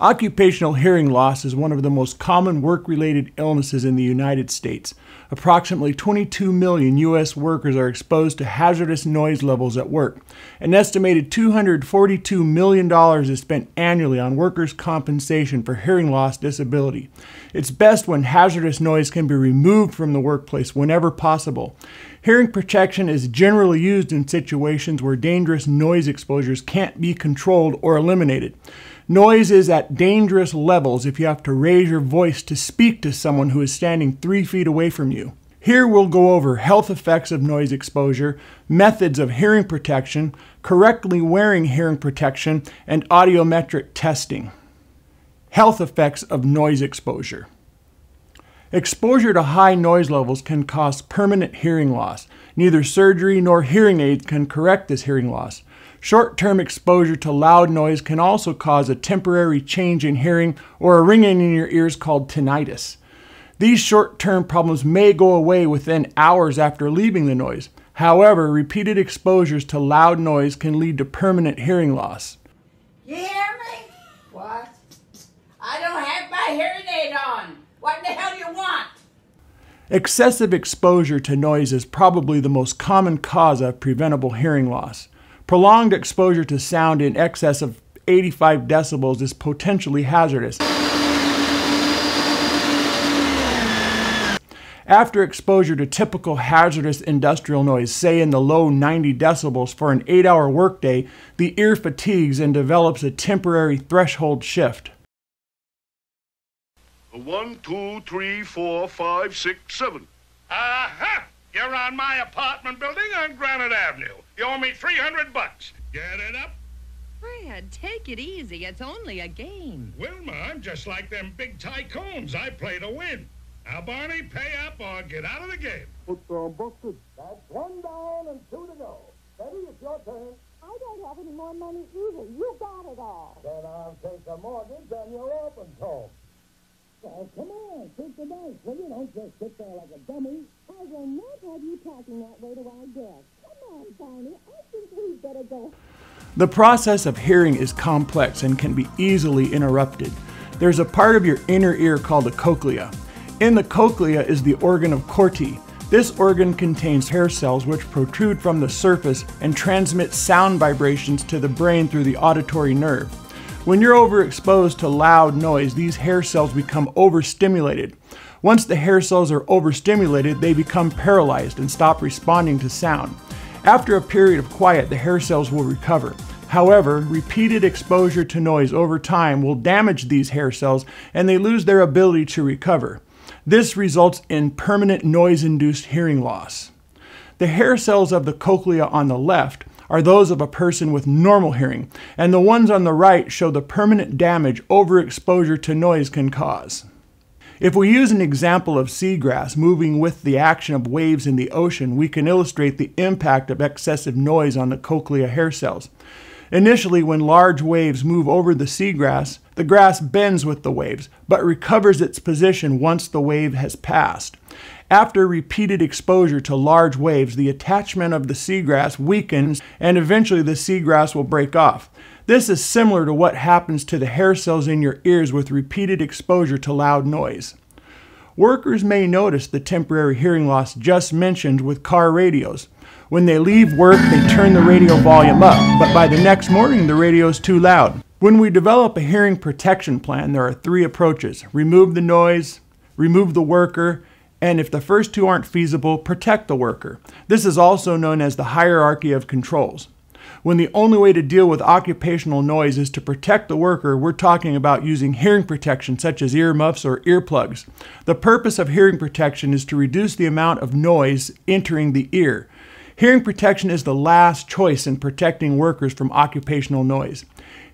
Occupational hearing loss is one of the most common work related illnesses in the United States. Approximately 22 million U.S. workers are exposed to hazardous noise levels at work. An estimated $242 million is spent annually on workers' compensation for hearing loss disability. It's best when hazardous noise can be removed from the workplace whenever possible. Hearing protection is generally used in situations where dangerous noise exposures can't be controlled or eliminated. Noise is at dangerous levels if you have to raise your voice to speak to someone who is standing three feet away from you. Here we'll go over health effects of noise exposure, methods of hearing protection, correctly wearing hearing protection, and audiometric testing. Health effects of noise exposure. Exposure to high noise levels can cause permanent hearing loss. Neither surgery nor hearing aids can correct this hearing loss. Short term exposure to loud noise can also cause a temporary change in hearing or a ringing in your ears called tinnitus. These short term problems may go away within hours after leaving the noise. However, repeated exposures to loud noise can lead to permanent hearing loss. You hear me? What? I don't have my hearing aid on. What the hell do you want? Excessive exposure to noise is probably the most common cause of preventable hearing loss. Prolonged exposure to sound in excess of 85 decibels is potentially hazardous. After exposure to typical hazardous industrial noise, say in the low 90 decibels for an 8 hour workday, the ear fatigues and develops a temporary threshold shift. One, two, three, four, five, six, seven. Aha! You're on my apartment building on Granite Avenue. You owe me 300 bucks. Get it up? Fred, take it easy. It's only a game. Wilma, I'm just like them big tycoons. I play to win. Now, Barney, pay up or get out of the game. Put the bucket. That's one down and two to go. Betty, it's your turn. I don't have any more money either. You got it all. Then I'll take the mortgage on your open toe. Well, come on, take the dice, will you? Don't just sit there like a dummy. I will not have you talking that way to our guests. Come on, Barney. I think we'd better go. The process of hearing is complex and can be easily interrupted. There's a part of your inner ear called the cochlea. In the cochlea is the organ of Corti. This organ contains hair cells which protrude from the surface and transmit sound vibrations to the brain through the auditory nerve. When you're overexposed to loud noise, these hair cells become overstimulated. Once the hair cells are overstimulated, they become paralyzed and stop responding to sound. After a period of quiet, the hair cells will recover. However, repeated exposure to noise over time will damage these hair cells and they lose their ability to recover. This results in permanent noise induced hearing loss. The hair cells of the cochlea on the left are those of a person with normal hearing, and the ones on the right show the permanent damage overexposure to noise can cause. If we use an example of seagrass moving with the action of waves in the ocean, we can illustrate the impact of excessive noise on the cochlea hair cells. Initially, when large waves move over the seagrass, the grass bends with the waves, but recovers its position once the wave has passed. After repeated exposure to large waves, the attachment of the seagrass weakens and eventually the seagrass will break off. This is similar to what happens to the hair cells in your ears with repeated exposure to loud noise. Workers may notice the temporary hearing loss just mentioned with car radios. When they leave work, they turn the radio volume up, but by the next morning, the radio is too loud. When we develop a hearing protection plan, there are three approaches remove the noise, remove the worker, and if the first two aren't feasible, protect the worker. This is also known as the hierarchy of controls. When the only way to deal with occupational noise is to protect the worker, we're talking about using hearing protection such as earmuffs or earplugs. The purpose of hearing protection is to reduce the amount of noise entering the ear. Hearing protection is the last choice in protecting workers from occupational noise.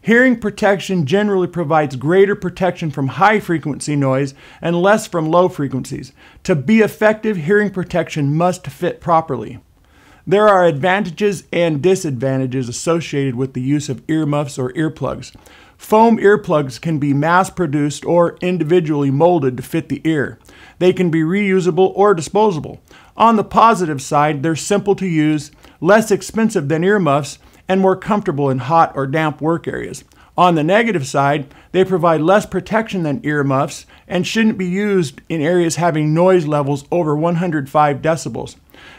Hearing protection generally provides greater protection from high frequency noise and less from low frequencies. To be effective, hearing protection must fit properly. There are advantages and disadvantages associated with the use of earmuffs or earplugs. Foam earplugs can be mass produced or individually molded to fit the ear. They can be reusable or disposable. On the positive side, they're simple to use, less expensive than earmuffs, and more comfortable in hot or damp work areas. On the negative side, they provide less protection than earmuffs and shouldn't be used in areas having noise levels over 105 decibels.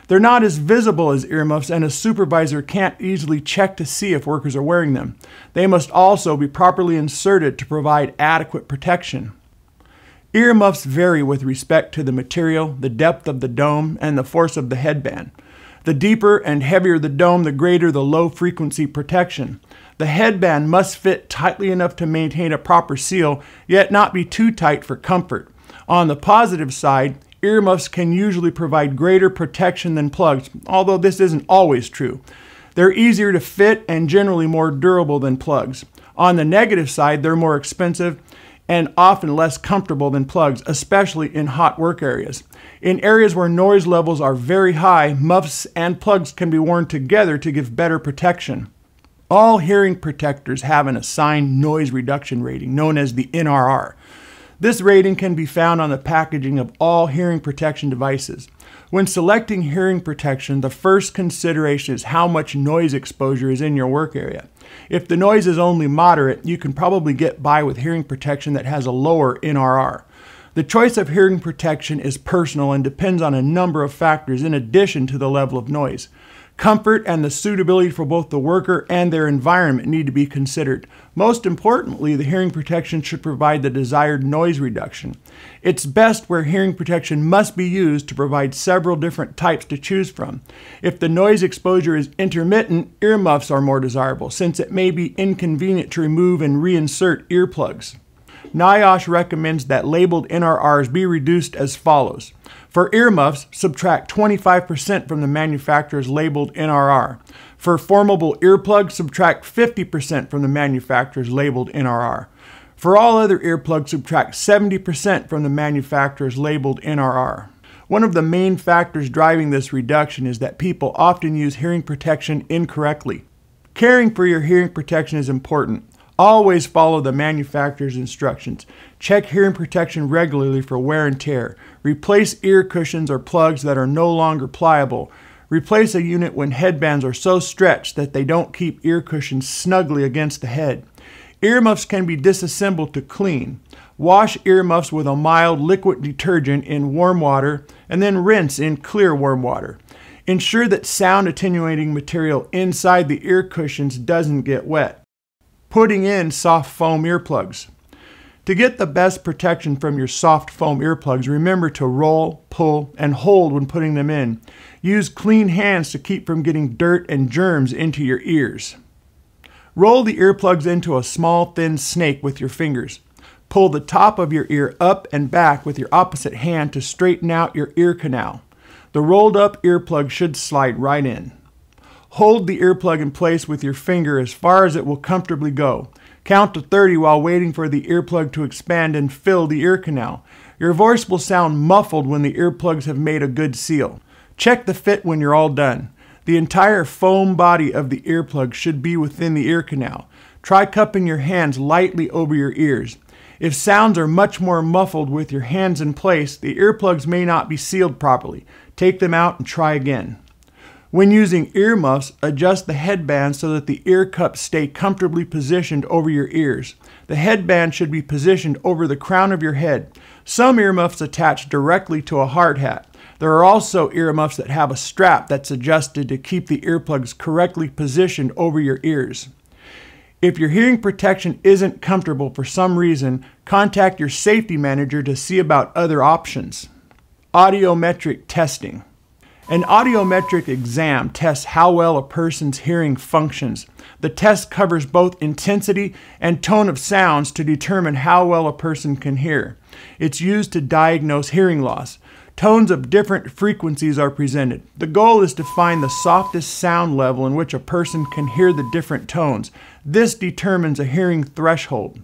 They're not as visible as earmuffs, and a supervisor can't easily check to see if workers are wearing them. They must also be properly inserted to provide adequate protection. Earmuffs vary with respect to the material, the depth of the dome, and the force of the headband. The deeper and heavier the dome, the greater the low frequency protection. The headband must fit tightly enough to maintain a proper seal, yet not be too tight for comfort. On the positive side, earmuffs can usually provide greater protection than plugs, although this isn't always true. They're easier to fit and generally more durable than plugs. On the negative side, they're more expensive and often less comfortable than plugs, especially in hot work areas. In areas where noise levels are very high, muffs and plugs can be worn together to give better protection. All hearing protectors have an assigned noise reduction rating, known as the NRR. This rating can be found on the packaging of all hearing protection devices. When selecting hearing protection, the first consideration is how much noise exposure is in your work area. If the noise is only moderate, you can probably get by with hearing protection that has a lower NRR. The choice of hearing protection is personal and depends on a number of factors in addition to the level of noise. Comfort and the suitability for both the worker and their environment need to be considered. Most importantly, the hearing protection should provide the desired noise reduction. It's best where hearing protection must be used to provide several different types to choose from. If the noise exposure is intermittent, earmuffs are more desirable since it may be inconvenient to remove and reinsert earplugs. NIOSH recommends that labeled NRRs be reduced as follows. For earmuffs, subtract 25% from the manufacturer's labeled NRR. For formable earplugs, subtract 50% from the manufacturer's labeled NRR. For all other earplugs, subtract 70% from the manufacturer's labeled NRR. One of the main factors driving this reduction is that people often use hearing protection incorrectly. Caring for your hearing protection is important. Always follow the manufacturer's instructions. Check hearing protection regularly for wear and tear. Replace ear cushions or plugs that are no longer pliable. Replace a unit when headbands are so stretched that they don't keep ear cushions snugly against the head. Earmuffs can be disassembled to clean. Wash earmuffs with a mild liquid detergent in warm water and then rinse in clear warm water. Ensure that sound attenuating material inside the ear cushions doesn't get wet putting in soft foam earplugs. To get the best protection from your soft foam earplugs, remember to roll, pull, and hold when putting them in. Use clean hands to keep from getting dirt and germs into your ears. Roll the earplugs into a small, thin snake with your fingers. Pull the top of your ear up and back with your opposite hand to straighten out your ear canal. The rolled up earplug should slide right in. Hold the earplug in place with your finger as far as it will comfortably go. Count to 30 while waiting for the earplug to expand and fill the ear canal. Your voice will sound muffled when the earplugs have made a good seal. Check the fit when you're all done. The entire foam body of the earplug should be within the ear canal. Try cupping your hands lightly over your ears. If sounds are much more muffled with your hands in place, the earplugs may not be sealed properly. Take them out and try again. When using earmuffs, adjust the headband so that the ear cups stay comfortably positioned over your ears. The headband should be positioned over the crown of your head. Some earmuffs attach directly to a hard hat. There are also earmuffs that have a strap that's adjusted to keep the earplugs correctly positioned over your ears. If your hearing protection isn't comfortable for some reason, contact your safety manager to see about other options. Audiometric testing. An audiometric exam tests how well a person's hearing functions. The test covers both intensity and tone of sounds to determine how well a person can hear. It's used to diagnose hearing loss. Tones of different frequencies are presented. The goal is to find the softest sound level in which a person can hear the different tones. This determines a hearing threshold.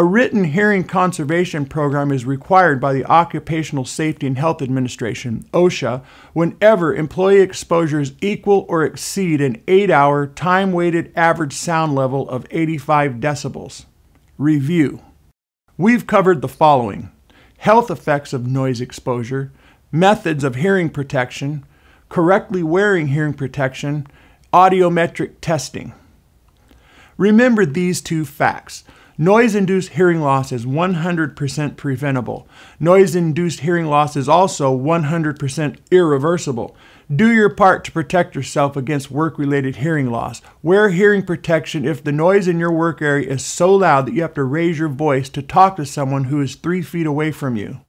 A written hearing conservation program is required by the Occupational Safety and Health Administration, OSHA, whenever employee exposures equal or exceed an 8 hour time weighted average sound level of 85 decibels. Review We've covered the following health effects of noise exposure, methods of hearing protection, correctly wearing hearing protection, audiometric testing. Remember these two facts. Noise induced hearing loss is 100% preventable. Noise induced hearing loss is also 100% irreversible. Do your part to protect yourself against work related hearing loss. Wear hearing protection if the noise in your work area is so loud that you have to raise your voice to talk to someone who is three feet away from you.